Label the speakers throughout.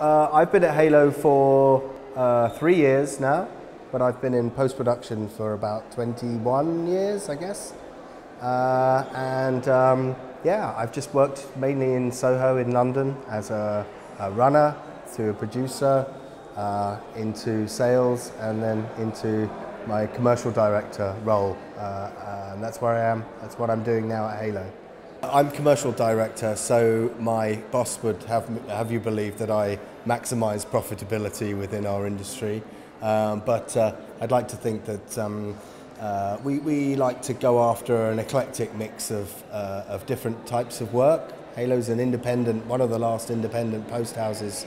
Speaker 1: uh, I've been at Halo for uh, three years now, but I've been in post production for about 21 years, I guess. Uh, and um, yeah, I've just worked mainly in Soho in London as a, a runner, to a producer, uh, into sales, and then into my commercial director role. Uh, and that's where I am. That's what I'm doing now at Halo. I'm commercial director, so my boss would have, have you believe that I maximise profitability within our industry. Um, but uh, I'd like to think that um, uh, we, we like to go after an eclectic mix of, uh, of different types of work. Halo's an independent, one of the last independent post houses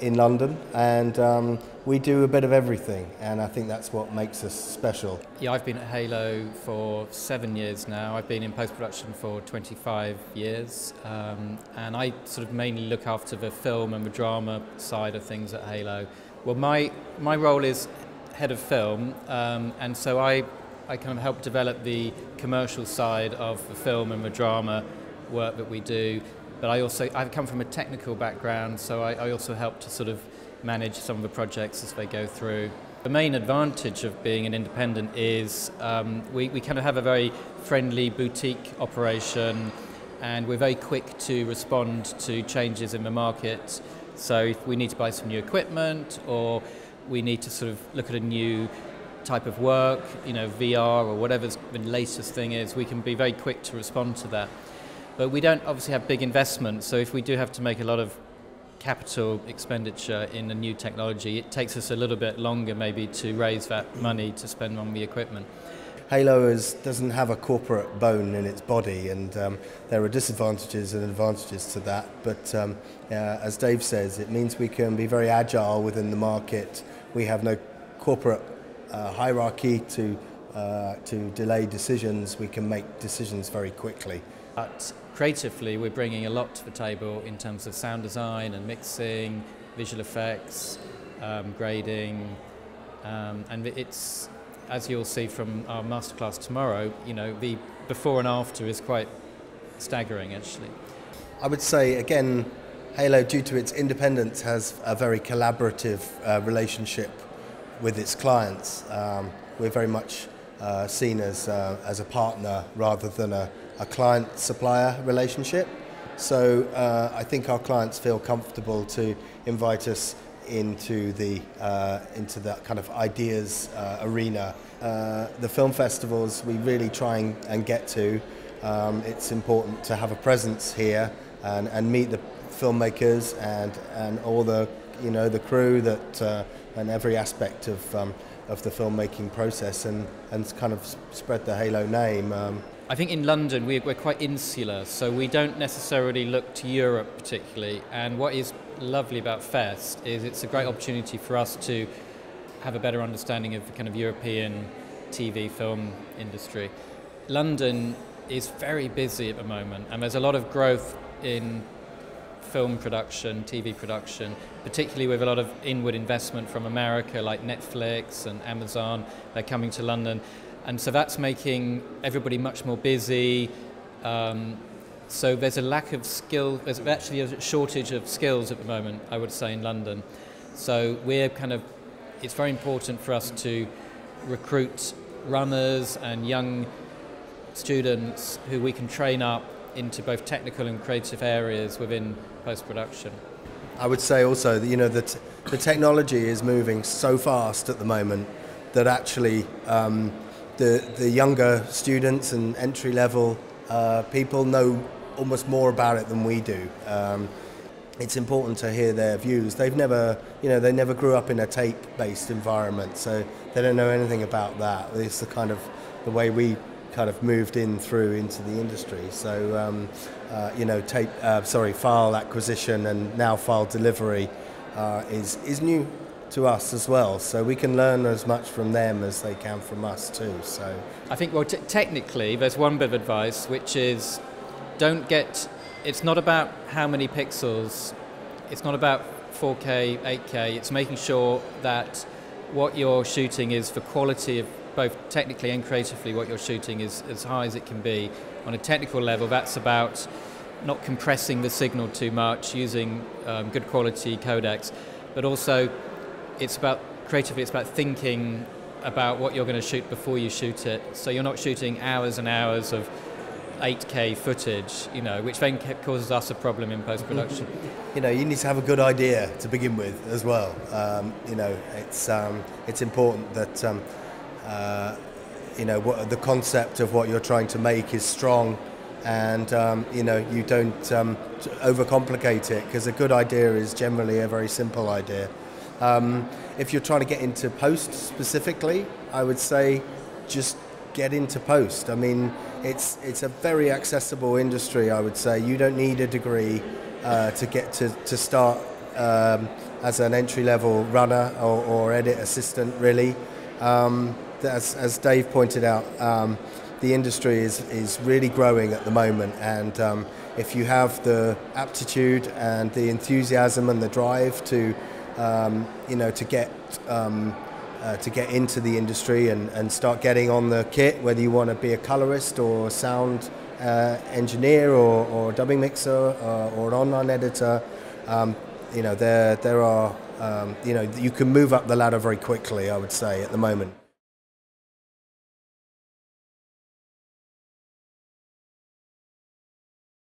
Speaker 1: in London, and um, we do a bit of everything, and I think that's what makes us special.
Speaker 2: Yeah, I've been at Halo for seven years now. I've been in post production for 25 years, um, and I sort of mainly look after the film and the drama side of things at Halo. Well, my my role is head of film, um, and so I I kind of help develop the commercial side of the film and the drama work that we do but I also I've come from a technical background, so I, I also help to sort of manage some of the projects as they go through. The main advantage of being an independent is um, we, we kind of have a very friendly boutique operation and we're very quick to respond to changes in the market. So if we need to buy some new equipment or we need to sort of look at a new type of work, you know, VR or whatever the latest thing is, we can be very quick to respond to that. But we don't obviously have big investments, so if we do have to make a lot of capital expenditure in a new technology, it takes us a little bit longer maybe to raise that money to spend on the equipment.
Speaker 1: Halo is, doesn't have a corporate bone in its body, and um, there are disadvantages and advantages to that. But um, uh, as Dave says, it means we can be very agile within the market. We have no corporate uh, hierarchy to, uh, to delay decisions. We can make decisions very quickly.
Speaker 2: But creatively, we're bringing a lot to the table in terms of sound design and mixing, visual effects, um, grading, um, and it's as you'll see from our masterclass tomorrow. You know, the before and after is quite staggering, actually.
Speaker 1: I would say again, Halo, due to its independence, has a very collaborative uh, relationship with its clients. Um, we're very much uh, seen as, uh, as a partner rather than a, a client supplier relationship. So uh, I think our clients feel comfortable to invite us into the uh, into that kind of ideas uh, arena. Uh, the film festivals we really try and, and get to. Um, it's important to have a presence here and, and meet the filmmakers and, and all the you know the crew that uh, and every aspect of um, of the filmmaking process and, and kind of spread the Halo name. Um,
Speaker 2: I think in London we're, we're quite insular, so we don't necessarily look to Europe particularly. And what is lovely about Fest is it's a great opportunity for us to have a better understanding of the kind of European TV film industry. London is very busy at the moment, and there's a lot of growth in film production, TV production, particularly with a lot of inward investment from America, like Netflix and Amazon. They're coming to London. And so that's making everybody much more busy. Um, so there's a lack of skill, there's actually a shortage of skills at the moment, I would say, in London. So we're kind of, it's very important for us to recruit runners and young students who we can train up into both technical and creative areas within post production.
Speaker 1: I would say also that you know that the technology is moving so fast at the moment that actually um, the the younger students and entry level uh, people know almost more about it than we do. Um, it's important to hear their views. They've never, you know, they never grew up in a tape-based environment, so they don't know anything about that. It's the kind of the way we kind of moved in through into the industry. So, um, uh, you know, tape, uh, sorry, file acquisition and now file delivery uh, is, is new to us as well. So we can learn as much from them as they can from us too. So
Speaker 2: I think, well, t- technically, there's one bit of advice, which is don't get, it's not about how many pixels, it's not about 4K, 8K, it's making sure that what you're shooting is for quality of both technically and creatively what you're shooting is as high as it can be. On a technical level, that's about not compressing the signal too much, using um, good quality codecs, but also it's about creatively, it's about thinking about what you're going to shoot before you shoot it. So you're not shooting hours and hours of 8K footage, you know, which then causes us a problem in post production.
Speaker 1: you know, you need to have a good idea to begin with as well. Um, you know, it's um, it's important that um, uh, you know what, the concept of what you're trying to make is strong, and um, you know you don't um, overcomplicate it because a good idea is generally a very simple idea. Um, if you're trying to get into post specifically, I would say just get into post. I mean, it's it's a very accessible industry. I would say you don't need a degree uh, to get to to start um, as an entry level runner or, or edit assistant. Really, um, as as Dave pointed out. Um, the industry is, is really growing at the moment, and um, if you have the aptitude and the enthusiasm and the drive to um, you know, to get um, uh, to get into the industry and, and start getting on the kit, whether you want to be a colorist or sound uh, engineer or, or dubbing mixer uh, or an online editor. Um, you know, there there are um, you know you can move up the ladder very quickly. I would say at the moment.